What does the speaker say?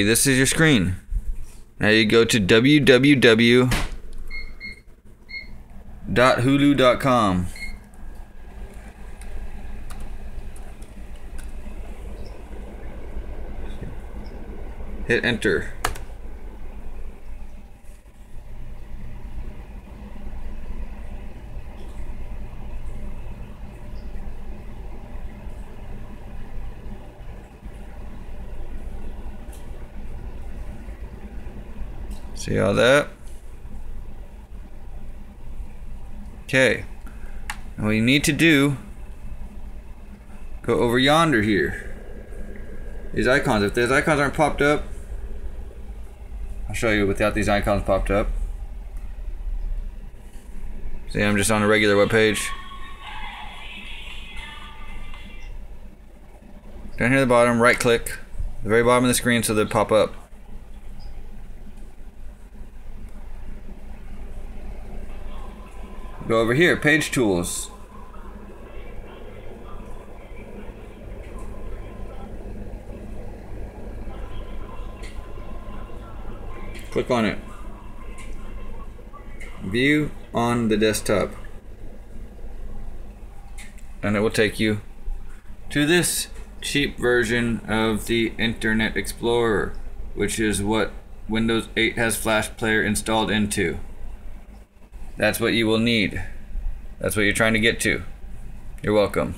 This is your screen. Now you go to www.hulu.com. Hit enter. See all that? Okay. And what you need to do, go over yonder here. These icons, if these icons aren't popped up, I'll show you without these icons popped up. See, I'm just on a regular web page. Down here at the bottom, right click, the very bottom of the screen so they pop up. Go over here, page tools. Click on it. View on the desktop. And it will take you to this cheap version of the Internet Explorer, which is what Windows 8 has Flash Player installed into. That's what you will need. That's what you're trying to get to. You're welcome.